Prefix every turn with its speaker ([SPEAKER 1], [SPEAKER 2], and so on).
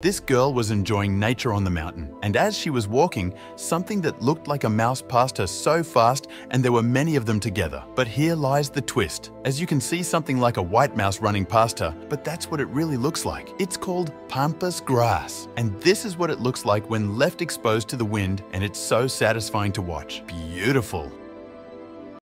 [SPEAKER 1] This girl was enjoying nature on the mountain, and as she was walking, something that looked like a mouse passed her so fast and there were many of them together. But here lies the twist. As you can see something like a white mouse running past her, but that's what it really looks like. It's called pampas grass, and this is what it looks like when left exposed to the wind, and it's so satisfying to watch. Beautiful.